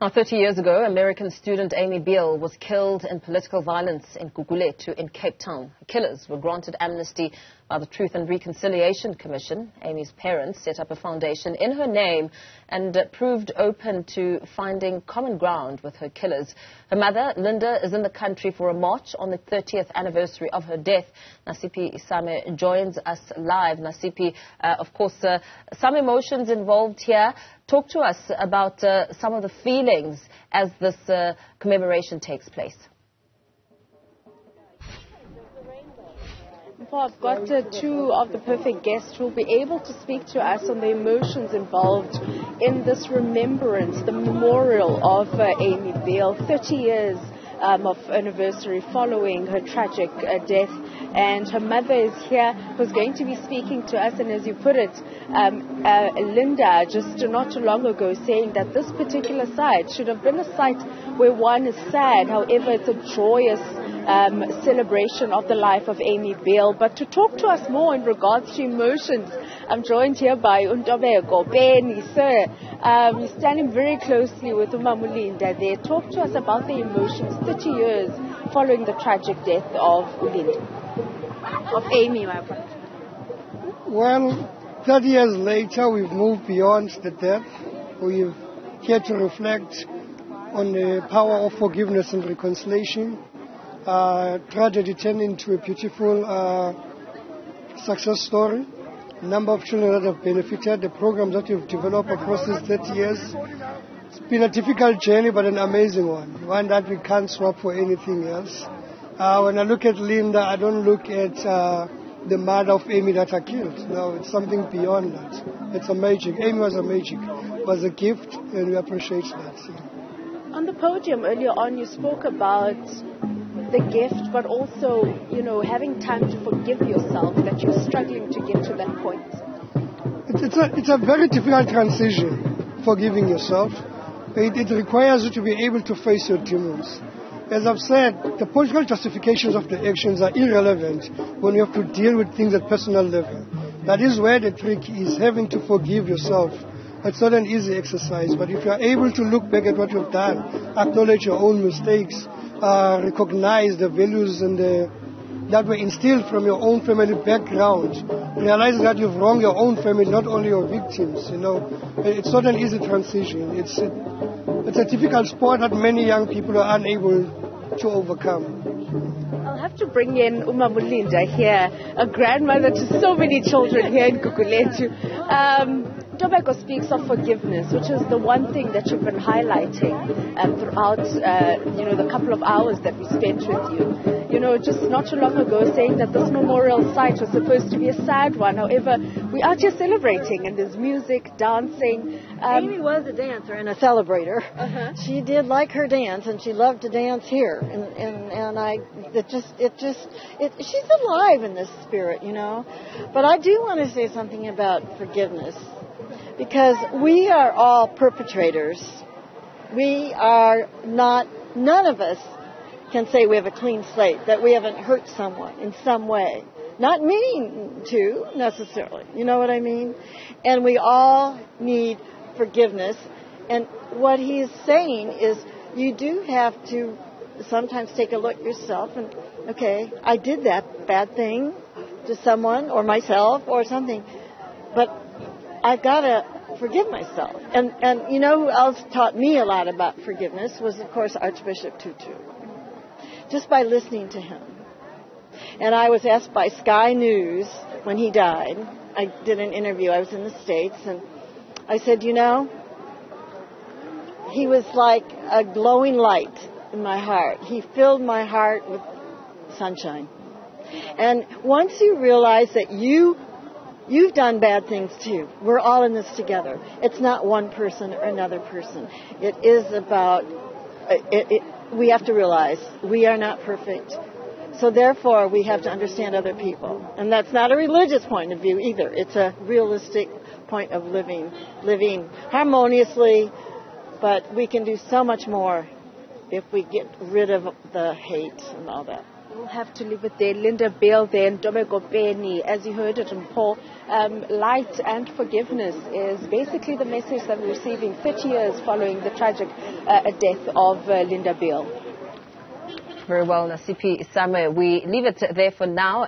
Now, 30 years ago, American student Amy Biehl was killed in political violence in Gugulethu in Cape Town. Killers were granted amnesty by the Truth and Reconciliation Commission. Amy's parents set up a foundation in her name and proved open to finding common ground with her killers. Her mother, Linda, is in the country for a march on the 30th anniversary of her death. Nasiphi Isame joins us live. Nasiphi, uh, of course, uh, some emotions involved here. Talk to us about uh, some of the feelings as this uh, commemoration takes place. I've got uh, two of the perfect guests who will be able to speak to us on the emotions involved in this remembrance, the memorial of uh, Amy Biehl, 30 years um, of anniversary following her tragic uh, death. And her mother is here who's going to be speaking to us. And as you put it, um, uh, Linda, just not too long ago, saying that this particular site should have been a site where one is sad. However, it's a joyous um, celebration of the life of Amy Biehl. But to talk to us more in regards to emotions, I'm joined here by Untobeko Peni, sir. Um, you're standing very closely with Umamulinda there. Talk to us about the emotions 30 years following the tragic death of Ulinda, of Amy, my friend. Well, 30 years later, we've moved beyond the death. We've here to reflect on the power of forgiveness and reconciliation uh, tragedy turned into a beautiful uh, success story. Number of children that have benefited, the programs that we've developed across these 30 years. It's been a difficult journey, but an amazing one. One that we can't swap for anything else. Uh, when I look at Linda, I don't look at uh, the mother of Amy that I killed. No, it's something beyond that. It's a magic. Amy was a magic. It was a gift, and we appreciate that. On the podium earlier on, you spoke about the gift, but also, you know, having time to forgive yourself that you're struggling to get to that point? It's a, it's a very difficult transition, forgiving yourself. It, it requires you to be able to face your demons. As I've said, the political justifications of the actions are irrelevant when you have to deal with things at personal level. That is where the trick is having to forgive yourself. It's not an easy exercise, but if you are able to look back at what you've done, acknowledge your own mistakes, uh, recognize the values and the, that were instilled from your own family background. Realizing that you've wronged your own family, not only your victims. You know, it's not an easy transition. It's a, it's a difficult sport that many young people are unable to overcome. I'll have to bring in Uma Mulinda here, a grandmother to so many children here in Gugulethu. Um, Ntobeko speaks of forgiveness, which is the one thing that you've been highlighting um, throughout, uh, you know, the couple of hours that we spent with you. You know, just not too long ago saying that this memorial site was supposed to be a sad one. However, we are just celebrating and there's music, dancing. Um, Amy was a dancer and a celebrator. Uh-huh. She did like her dance and she loved to dance here. And, and, and I, it just, it just, it, she's alive in this spirit, you know. But I do want to say something about forgiveness because we are all perpetrators. We are not, none of us can say we have a clean slate, that we haven't hurt someone in some way. Not meaning to necessarily, you know what I mean? And we all need forgiveness. And what he's saying is you do have to sometimes take a look yourself and, okay, I did that bad thing to someone or myself or something, but I've got to forgive myself. And and you know who else taught me a lot about forgiveness was of course Archbishop Tutu. Just by listening to him. And I was asked by Sky News when he died. I did an interview. I was in the States and I said, "You know, he was like a glowing light in my heart. He filled my heart with sunshine." And once you realize that you You've done bad things too. We're all in this together. It's not one person or another person. It is about, it, it, we have to realize we are not perfect. So therefore, we have to understand other people. And that's not a religious point of view either. It's a realistic point of living, living harmoniously, but we can do so much more if we get rid of the hate and all that. We'll have to leave it there. Linda Biehl there and Ntobeko Peni, as you heard it in Paul. Um, light and forgiveness is basically the message that we're receiving 30 years following the tragic uh, death of uh, Linda Biehl. Very well, Nasiphi Isame. We leave it there for now.